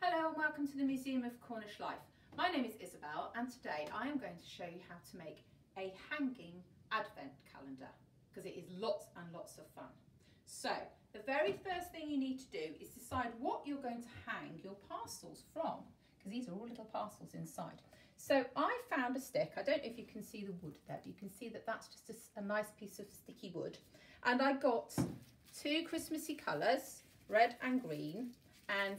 Hello and welcome to the Museum of Cornish Life. My name is Isabel and today I am going to show you how to make a hanging advent calendar because it is lots and lots of fun. So the very first thing you need to do is decide what you're going to hang your parcels from because these are all little parcels inside. So I found a stick, I don't know if you can see the wood there, but you can see that that's just a, a nice piece of sticky wood. And I got two Christmassy colours, red and green, and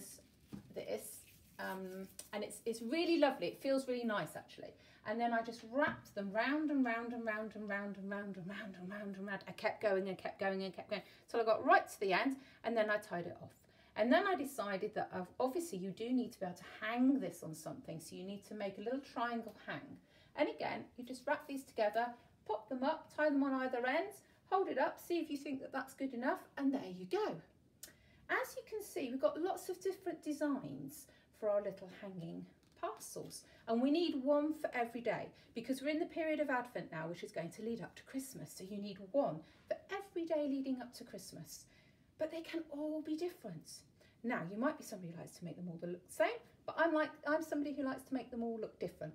this um, and it's, it's really lovely. It feels really nice actually. And then I just wrapped them round and round and round and round and round and round and round and round. I kept going and kept going and kept going. So I got right to the end and then I tied it off. And then I decided that obviously you do need to be able to hang this on something. So you need to make a little triangle hang. And again, you just wrap these together, pop them up, tie them on either ends, hold it up, see if you think that that's good enough. And there you go. As you can see, we've got lots of different designs for our little hanging parcels. And we need one for every day because we're in the period of Advent now which is going to lead up to Christmas. So you need one for every day leading up to Christmas. But they can all be different. Now you might be somebody who likes to make them all look the same but I'm like I'm somebody who likes to make them all look different.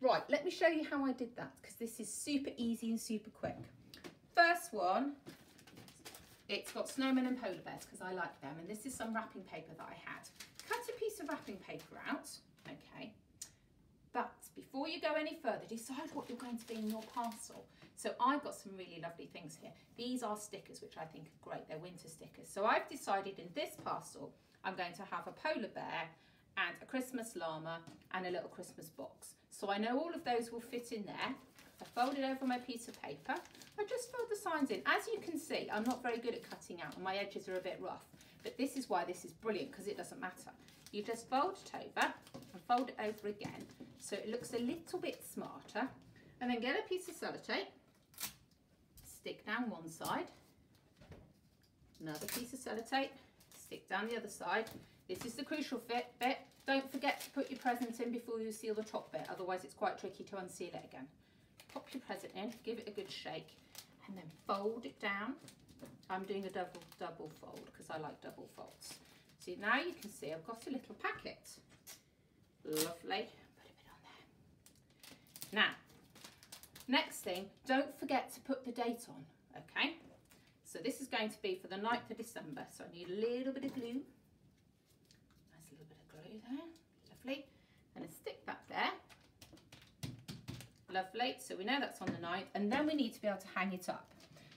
Right let me show you how I did that because this is super easy and super quick. First one it's got snowmen and polar bears because I like them and this is some wrapping paper that I had. Cut a piece of wrapping paper out, okay, but before you go any further, decide what you're going to be in your parcel. So I've got some really lovely things here. These are stickers, which I think are great. They're winter stickers. So I've decided in this parcel, I'm going to have a polar bear and a Christmas llama and a little Christmas box. So I know all of those will fit in there. I fold it over my piece of paper. I just fold the signs in. As you can see, I'm not very good at cutting out and my edges are a bit rough. But this is why this is brilliant because it doesn't matter. You just fold it over and fold it over again so it looks a little bit smarter. And then get a piece of sellotape, stick down one side, another piece of sellotape, stick down the other side. This is the crucial fit bit. Don't forget to put your present in before you seal the top bit, otherwise it's quite tricky to unseal it again pop your present in, give it a good shake, and then fold it down. I'm doing a double double fold because I like double folds. See, now you can see I've got a little packet. Lovely. Put a bit on there. Now, next thing, don't forget to put the date on, okay? So this is going to be for the 9th of December. So I need a little bit of glue. Nice little bit of glue there. Lovely. And stick that there. Lovely, so we know that's on the 9th and then we need to be able to hang it up.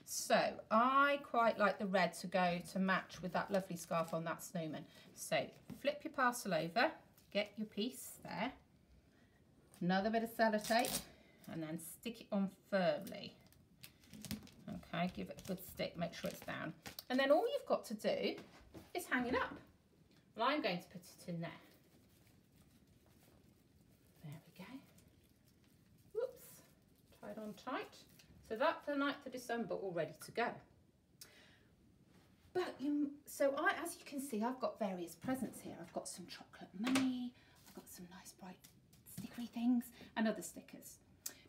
So I quite like the red to go to match with that lovely scarf on that snowman. So flip your parcel over, get your piece there, another bit of sellotape and then stick it on firmly. Okay, give it a good stick, make sure it's down. And then all you've got to do is hang it up. Well, I'm going to put it in there. On tight. So that's the 9th of December all ready to go. But you, so I, as you can see, I've got various presents here. I've got some chocolate money, I've got some nice bright stickery things and other stickers.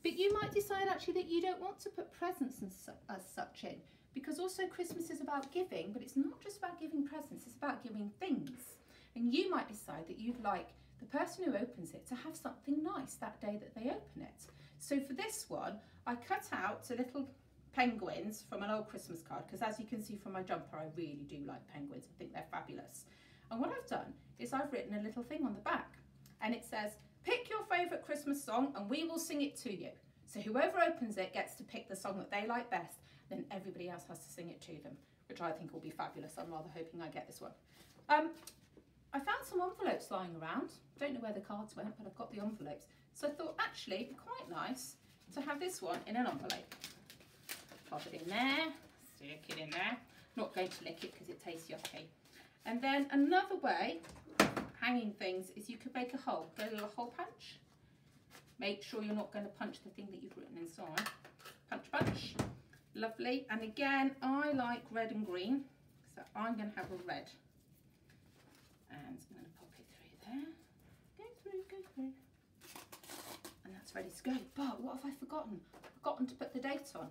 But you might decide actually that you don't want to put presents su as such in because also Christmas is about giving, but it's not just about giving presents, it's about giving things. And you might decide that you'd like the person who opens it to have something nice that day that they open it. So for this one, I cut out a little penguins from an old Christmas card because as you can see from my jumper, I really do like penguins. I think they're fabulous. And what I've done is I've written a little thing on the back and it says, pick your favourite Christmas song and we will sing it to you. So whoever opens it gets to pick the song that they like best, then everybody else has to sing it to them, which I think will be fabulous. I'm rather hoping I get this one. Um, I found some envelopes lying around. Don't know where the cards went, but I've got the envelopes. So I thought actually quite nice to have this one in an envelope. Pop it in there, stick it in there. Not going to lick it because it tastes yucky. And then another way hanging things is you could make a hole. Get a little hole punch. Make sure you're not going to punch the thing that you've written inside. Punch, punch. Lovely. And again, I like red and green. So I'm going to have a red and I'm going to pop it through there. Go through, go through. And that's ready to go. But what have I forgotten? I've forgotten to put the date on.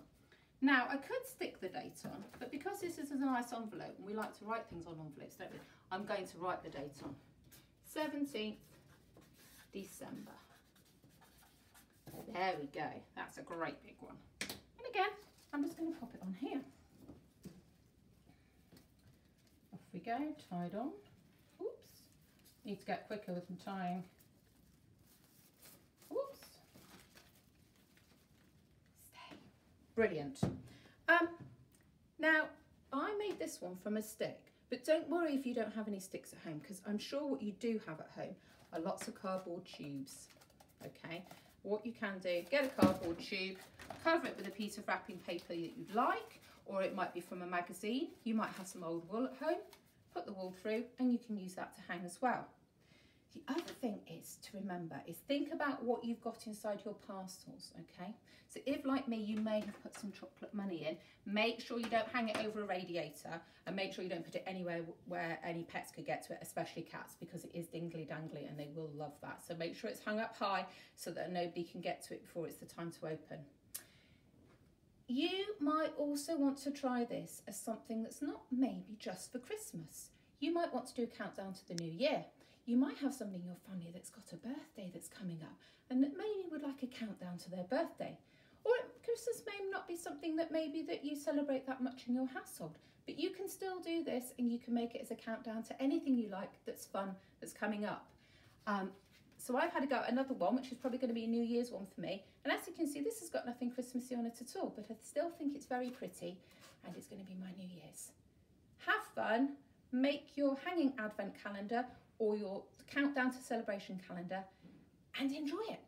Now, I could stick the date on, but because this is a nice envelope, and we like to write things on envelopes, don't we? I'm going to write the date on. 17th December. There we go. That's a great big one. And again, I'm just going to pop it on here. Off we go, tied on. Need to get quicker with my tying. Oops. Stay. Brilliant. Um, now, I made this one from a stick, but don't worry if you don't have any sticks at home, because I'm sure what you do have at home are lots of cardboard tubes. Okay, what you can do, get a cardboard tube, cover it with a piece of wrapping paper that you'd like, or it might be from a magazine. You might have some old wool at home, put the wool through and you can use that to hang as well. The other thing is to remember is think about what you've got inside your parcels, okay? So if like me, you may have put some chocolate money in, make sure you don't hang it over a radiator and make sure you don't put it anywhere where any pets could get to it, especially cats, because it is dingly dangly and they will love that. So make sure it's hung up high so that nobody can get to it before it's the time to open. You might also want to try this as something that's not maybe just for Christmas. You might want to do a countdown to the new year. You might have somebody in your family that's got a birthday that's coming up and that maybe would like a countdown to their birthday. Or Christmas may not be something that maybe that you celebrate that much in your household, but you can still do this and you can make it as a countdown to anything you like that's fun that's coming up. Um, so I've had to go another one, which is probably going to be a New Year's one for me. And as you can see, this has got nothing Christmassy on it at all, but I still think it's very pretty and it's going to be my New Year's. Have fun, make your hanging advent calendar or your countdown to celebration calendar and enjoy it.